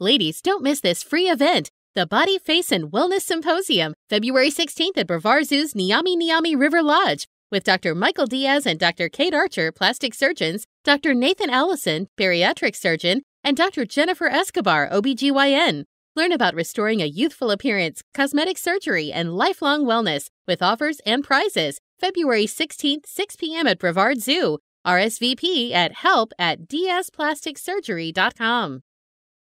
Ladies, don't miss this free event, the Body, Face, and Wellness Symposium, February 16th at Brevard Zoo's Nyami Nyami River Lodge, with Dr. Michael Diaz and Dr. Kate Archer, plastic surgeons, Dr. Nathan Allison, bariatric surgeon, and Dr. Jennifer Escobar, OBGYN. Learn about restoring a youthful appearance, cosmetic surgery, and lifelong wellness with offers and prizes. February 16th, 6 p.m. at Brevard Zoo. RSVP at help at dsplasticsurgery.com.